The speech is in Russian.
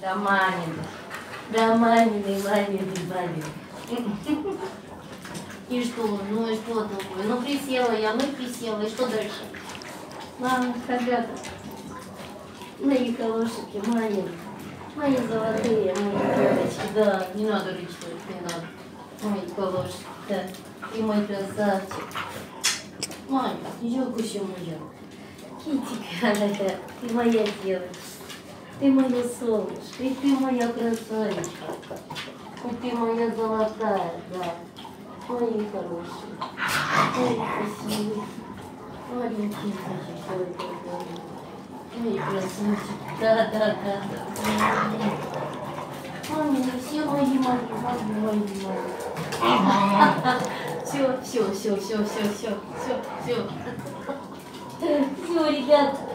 Да мамины. Да мамины, мамины, мамины. И что? Ну и что такое? Ну присела я, ну и присела. И что дальше? Мама, ребята. Мои хорошие, мои. Мои золотые, мои девочки. Да, не надо рычать, не надо. Мои хорошие, да. И мой красавчик. Манька, елка еще моя. Китика, моя девочка. Ты моя солнышко, и ты моя красавица. И ты моя золотая, да. Мои хорошие. Мои красивые. Маленькие наши человек. Мои красавчики. Да, да, да, да. Мамины, все мои, мои, мои, мои, мои. Все, все, все, все, все, все, все, все. Все, ребята.